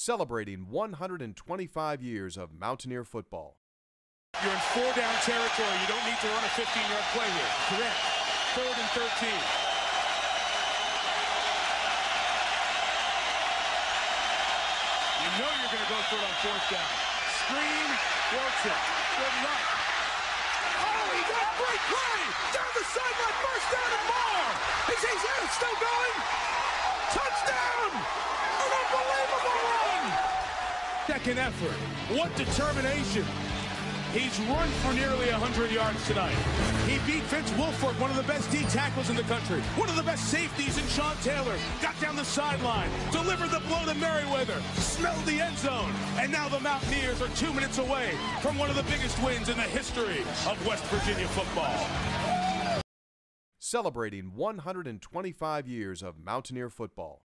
celebrating 125 years of Mountaineer football. You're in four down territory. You don't need to run a 15-yard play here. Correct. Third and 13. You know you're going to go for it on fourth down. Screen, Wilson. Good luck. Oh, he got a great play. Down the sideline, first down and more. Is he still going? Touchdown! Second effort. What determination. He's run for nearly 100 yards tonight. He beat Vince Wilfork, one of the best D tackles in the country, one of the best safeties in Sean Taylor. Got down the sideline, delivered the blow to Meriweather, smelled the end zone, and now the Mountaineers are two minutes away from one of the biggest wins in the history of West Virginia football. Celebrating 125 years of Mountaineer football.